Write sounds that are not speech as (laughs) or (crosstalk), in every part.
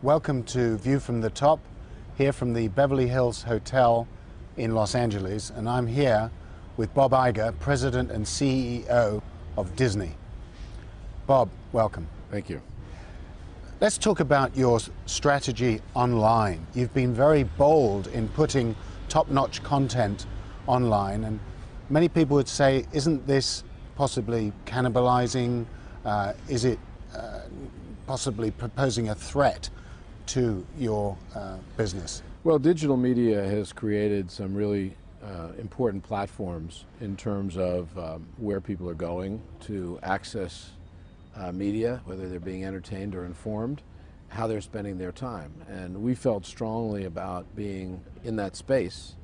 Welcome to View from the Top, here from the Beverly Hills Hotel in Los Angeles, and I'm here with Bob Iger, President and CEO of Disney. Bob, welcome. Thank you. Let's talk about your strategy online. You've been very bold in putting top-notch content online, and many people would say, isn't this possibly cannibalizing? Uh, is it uh, possibly proposing a threat to your uh, business? Well, digital media has created some really uh, important platforms in terms of um, where people are going to access uh, media, whether they're being entertained or informed, how they're spending their time. And we felt strongly about being in that space,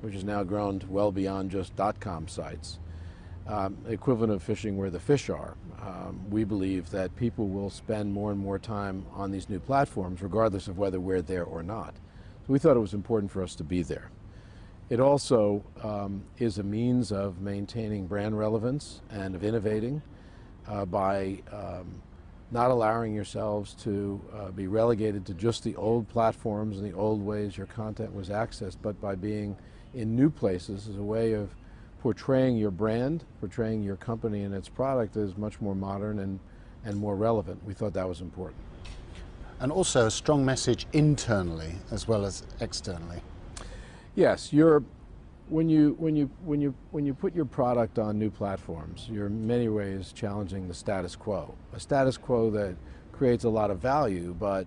which has now grown well beyond just dot-com sites, um, equivalent of fishing where the fish are. Um, we believe that people will spend more and more time on these new platforms, regardless of whether we're there or not. So we thought it was important for us to be there. It also um, is a means of maintaining brand relevance and of innovating uh, by um, not allowing yourselves to uh, be relegated to just the old platforms and the old ways your content was accessed, but by being in new places as a way of portraying your brand, portraying your company and its product is much more modern and, and more relevant. We thought that was important. And also a strong message internally as well as externally. Yes, you're, when you, when, you, when, you, when you put your product on new platforms, you're in many ways challenging the status quo. A status quo that creates a lot of value, but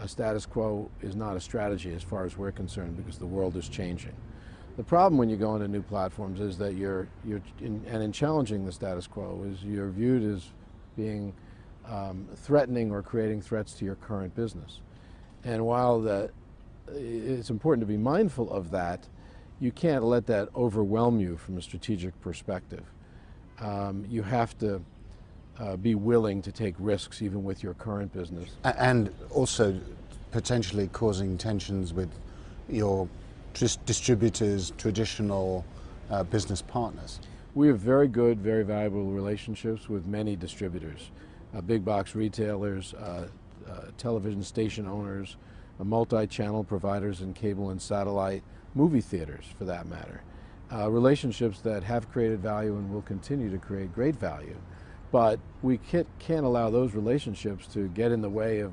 a status quo is not a strategy as far as we're concerned because the world is changing. The problem when you go into new platforms is that you're, you're in, and in challenging the status quo is you're viewed as being um, threatening or creating threats to your current business. And while the, it's important to be mindful of that, you can't let that overwhelm you from a strategic perspective. Um, you have to uh, be willing to take risks even with your current business. And also potentially causing tensions with your distributors, traditional uh, business partners? We have very good, very valuable relationships with many distributors, uh, big box retailers, uh, uh television station owners, uh, multi-channel providers in cable and satellite, movie theaters for that matter. Uh, relationships that have created value and will continue to create great value. But we can't, can't allow those relationships to get in the way of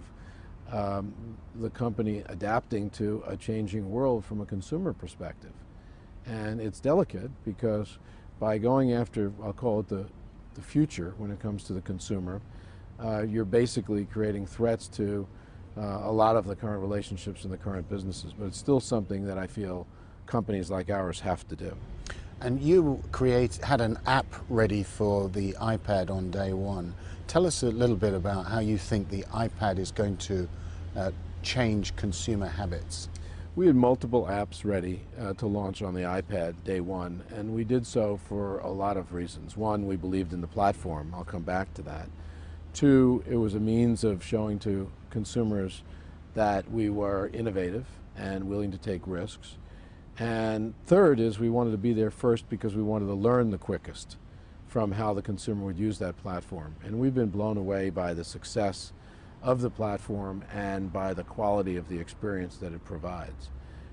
um, the company adapting to a changing world from a consumer perspective. And it's delicate because by going after, I'll call it the, the future when it comes to the consumer, uh, you're basically creating threats to uh, a lot of the current relationships in the current businesses, but it's still something that I feel companies like ours have to do. And you create, had an app ready for the iPad on day one. Tell us a little bit about how you think the iPad is going to uh, change consumer habits. We had multiple apps ready uh, to launch on the iPad day one, and we did so for a lot of reasons. One, we believed in the platform. I'll come back to that. Two, it was a means of showing to consumers that we were innovative and willing to take risks. And third is we wanted to be there first because we wanted to learn the quickest from how the consumer would use that platform. And we've been blown away by the success of the platform and by the quality of the experience that it provides.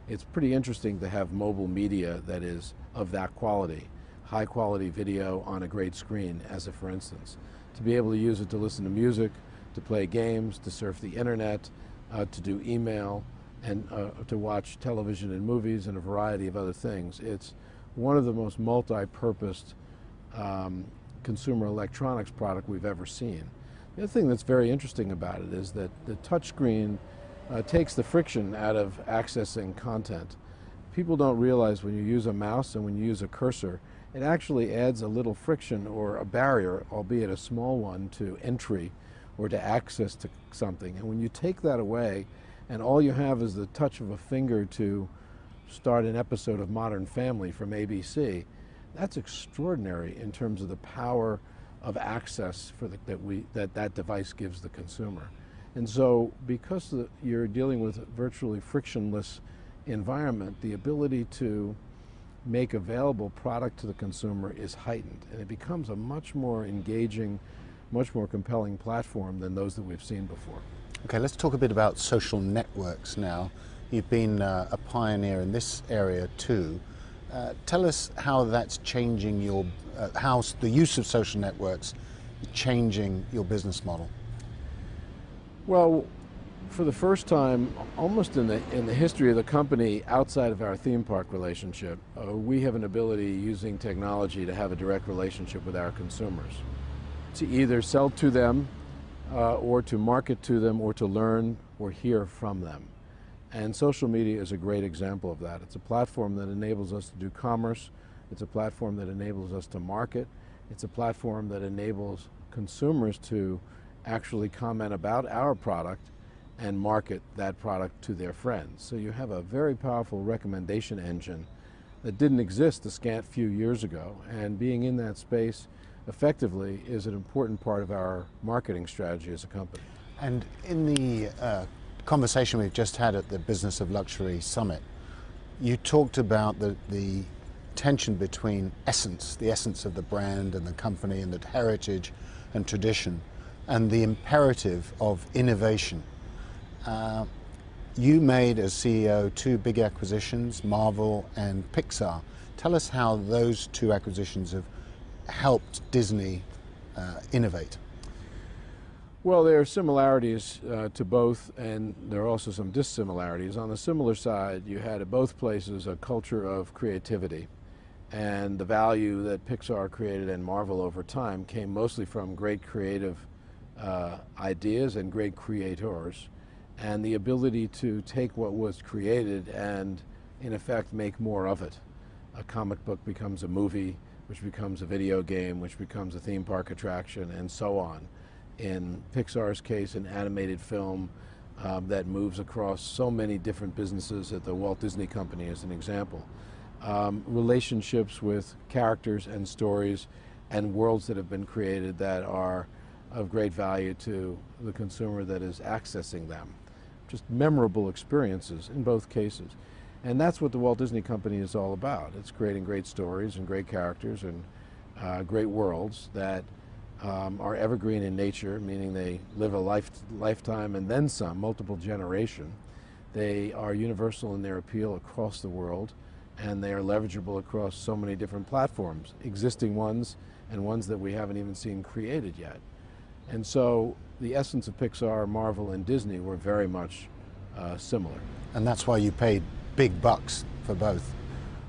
It's pretty interesting to have mobile media that is of that quality, high quality video on a great screen, as a for instance. To be able to use it to listen to music, to play games, to surf the internet, uh, to do email, and uh, to watch television and movies and a variety of other things. It's one of the most multi-purposed um, consumer electronics product we've ever seen. The other thing that's very interesting about it is that the touchscreen uh, takes the friction out of accessing content. People don't realize when you use a mouse and when you use a cursor, it actually adds a little friction or a barrier, albeit a small one, to entry or to access to something. And when you take that away, and all you have is the touch of a finger to start an episode of Modern Family from ABC, that's extraordinary in terms of the power of access for the, that, we, that that device gives the consumer. And so because the, you're dealing with a virtually frictionless environment, the ability to make available product to the consumer is heightened and it becomes a much more engaging, much more compelling platform than those that we've seen before. Okay, let's talk a bit about social networks now. You've been uh, a pioneer in this area too. Uh, tell us how that's changing your, uh, how the use of social networks is changing your business model. Well, for the first time, almost in the in the history of the company, outside of our theme park relationship, uh, we have an ability using technology to have a direct relationship with our consumers, to either sell to them, uh, or to market to them, or to learn or hear from them. And social media is a great example of that. It's a platform that enables us to do commerce. It's a platform that enables us to market. It's a platform that enables consumers to actually comment about our product and market that product to their friends. So you have a very powerful recommendation engine that didn't exist a scant few years ago. And being in that space effectively is an important part of our marketing strategy as a company. And in the uh, conversation we've just had at the Business of Luxury Summit, you talked about the, the tension between essence, the essence of the brand and the company and the heritage and tradition, and the imperative of innovation. Uh, you made as CEO two big acquisitions, Marvel and Pixar. Tell us how those two acquisitions have helped Disney uh, innovate. Well, there are similarities uh, to both, and there are also some dissimilarities. On the similar side, you had at both places a culture of creativity, and the value that Pixar created and Marvel over time came mostly from great creative uh, ideas and great creators, and the ability to take what was created and, in effect, make more of it. A comic book becomes a movie, which becomes a video game, which becomes a theme park attraction, and so on in Pixar's case, an animated film um, that moves across so many different businesses at the Walt Disney Company as an example. Um, relationships with characters and stories and worlds that have been created that are of great value to the consumer that is accessing them. Just memorable experiences in both cases. And that's what the Walt Disney Company is all about. It's creating great stories and great characters and uh, great worlds that um, are evergreen in nature, meaning they live a life, lifetime and then some, multiple generation. They are universal in their appeal across the world, and they are leverageable across so many different platforms, existing ones and ones that we haven't even seen created yet. And so the essence of Pixar, Marvel, and Disney were very much uh, similar. And that's why you paid big bucks for both.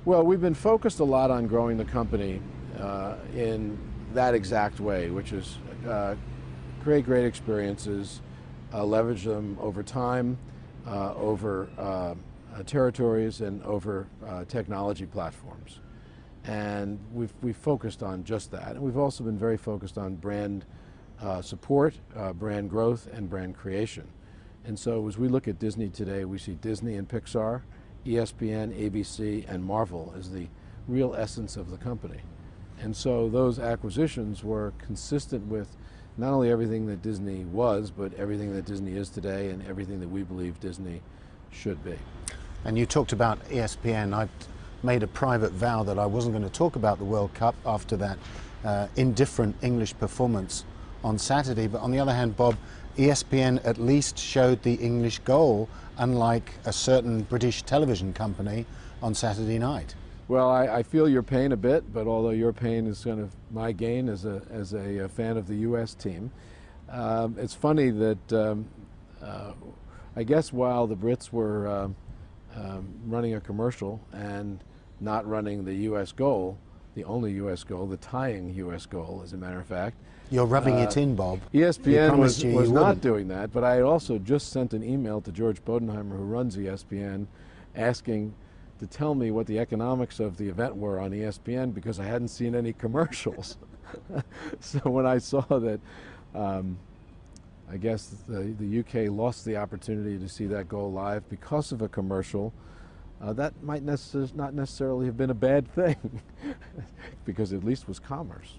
Well, we've been focused a lot on growing the company uh, in that exact way, which is uh, create great experiences, uh, leverage them over time, uh, over uh, territories, and over uh, technology platforms. And we've, we've focused on just that. And we've also been very focused on brand support, brand growth, and brand creation. And so as we look at Disney today, we see Disney and Pixar, ESPN, ABC, and Marvel is the real essence of the company. And so those acquisitions were consistent with not only everything that Disney was, but everything that Disney is today and everything that we believe Disney should be. And you talked about ESPN. I made a private vow that I wasn't going to talk about the World Cup after that uh, indifferent English performance on Saturday. But on the other hand, Bob, ESPN at least showed the English goal, unlike a certain British television company on Saturday night. Well, I, I, feel your pain a bit, but although your pain is kind of my gain as a, as a, fan of the U.S. team, um, it's funny that um, uh, I guess while the Brits were uh, um, running a commercial and not running the U.S. goal, the only U.S. goal, the tying U.S. goal, as a matter of fact. You're rubbing uh, it in, Bob. ESPN was, was not wouldn't. doing that, but I also just sent an email to George Bodenheimer, who runs ESPN, asking to tell me what the economics of the event were on ESPN because I hadn't seen any commercials. (laughs) so when I saw that, um, I guess the, the UK lost the opportunity to see that go live because of a commercial, uh, that might necess not necessarily have been a bad thing (laughs) because at least was commerce.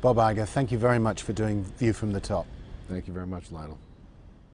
Bob Iger, thank you very much for doing View from the Top. Thank you very much, Lionel.